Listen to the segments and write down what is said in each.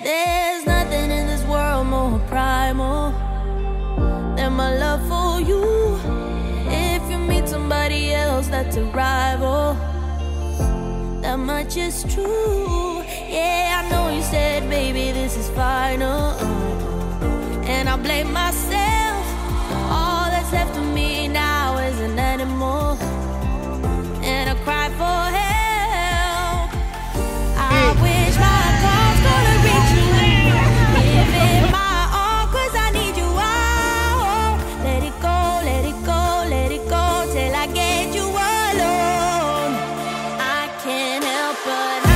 There's nothing in this world more primal than my love for you. If you meet somebody else that's a rival, that much is true. Yeah, I know you said, baby, this is final. And I blame myself. but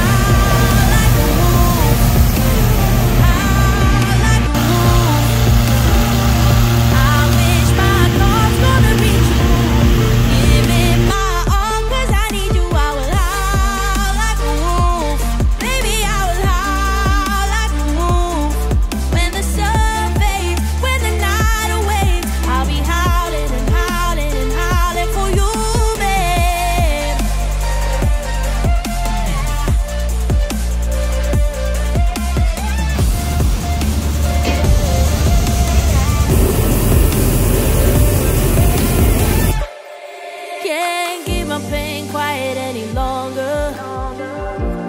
can't keep my pain quiet any longer.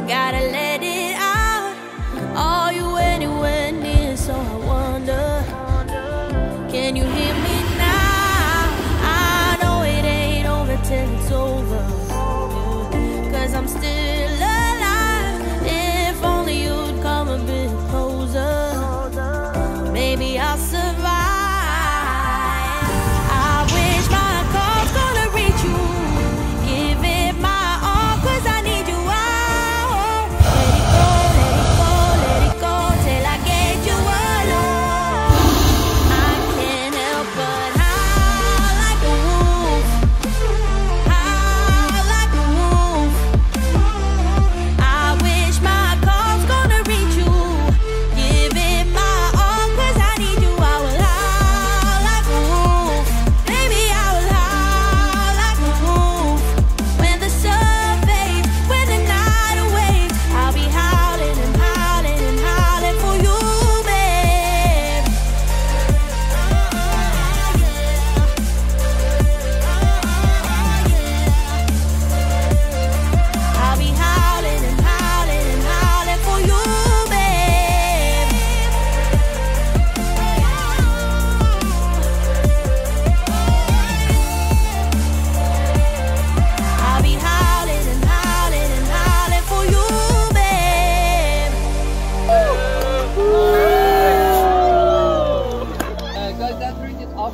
Gotta let it out. Are you anywhere near? So I wonder, can you hear me now? I know it ain't over till it's over. Cause I'm still alive. If only you'd come a bit closer. Maybe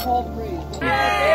all three. Yay!